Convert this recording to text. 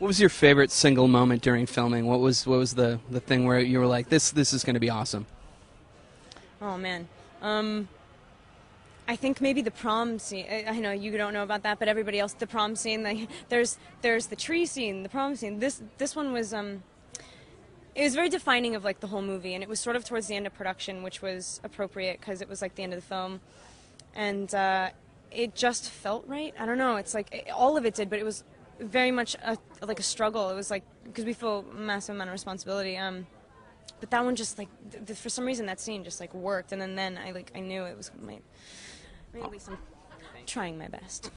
What was your favorite single moment during filming? What was what was the, the thing where you were like, this this is going to be awesome? Oh man. Um, I think maybe the prom scene. I, I know you don't know about that, but everybody else, the prom scene. Like, there's there's the tree scene, the prom scene. This this one was um, it was very defining of like the whole movie, and it was sort of towards the end of production, which was appropriate because it was like the end of the film, and uh, it just felt right. I don't know. It's like it, all of it did, but it was very much a, like a struggle. It was like because we feel a massive amount of responsibility. Um, but that one just like th- th- for some reason that scene just like worked, and then then I like I knew it was my. At least I'm trying my best.